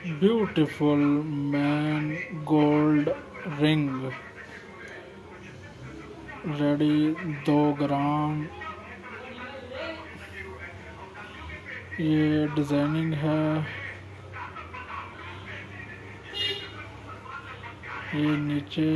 beautiful man gold ring ready दो gram. ये designing है. ये नीचे.